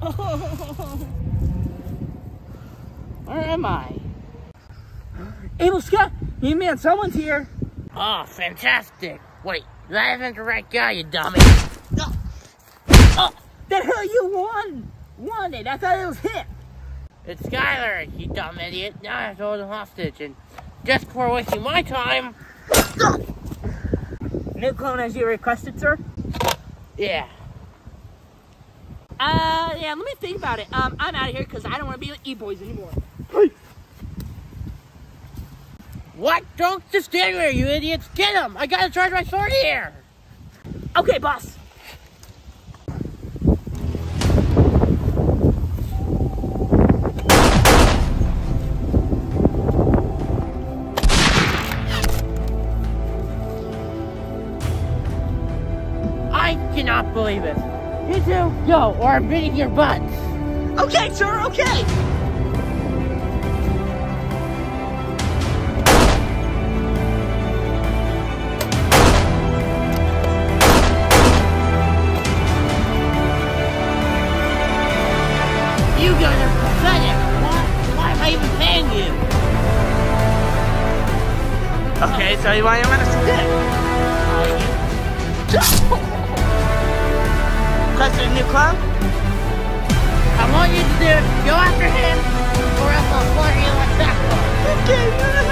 Where am I? Scott, you man, someone's here. Oh, fantastic. Wait, that isn't the right guy, you dummy. Oh, oh, the hell you won? It. I thought it was him. It's Skylar, you dumb idiot. Now I have to hold him hostage, and just before wasting my time. New clone as you requested, sir. Yeah. Uh, yeah, let me think about it. Um, I'm out of here because I don't want to be with E-Boys anymore. What? Don't just stand there, you idiots. Get him! I gotta charge my sword here! Okay, boss. I cannot believe it. You two, go, or I'm beating your butts. Okay, sir, okay. You guys are pathetic. Why, why am I even paying you? Okay, so you want to stick? Request new club? I want you to do go after him, or else I'll fire you like that. Okay.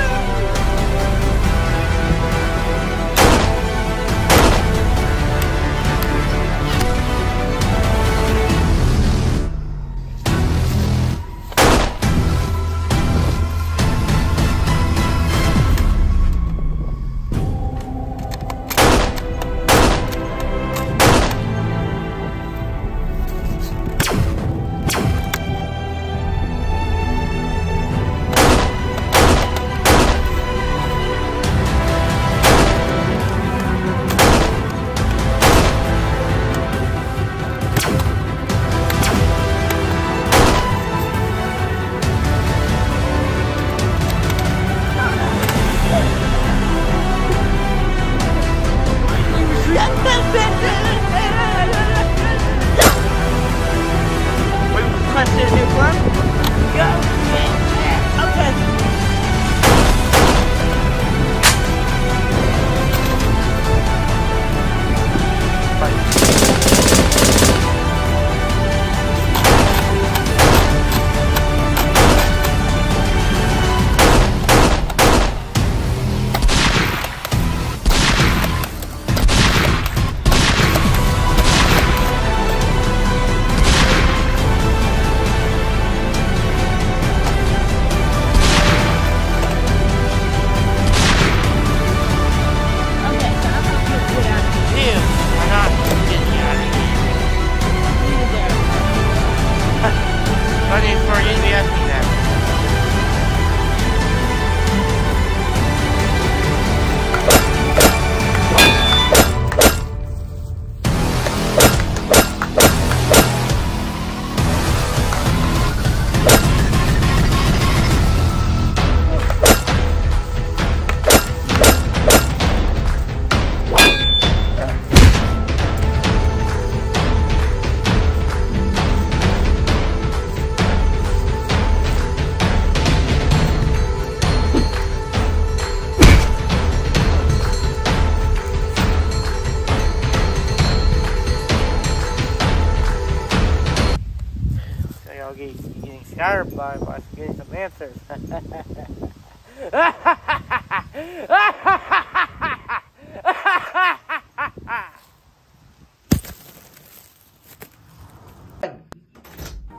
Get getting scattered by by getting some answers.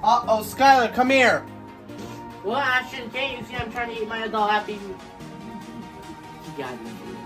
Uh-oh, Skylar, come here. well, Ashton, can't you see I'm trying to eat my adult happy? You got me.